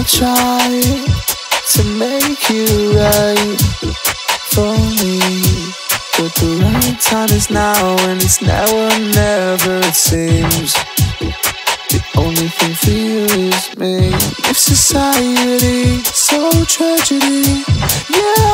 I'll try to make you right for me. But the right time is now, and it's now or never, it seems. The only thing for you is me. If society so tragedy yeah.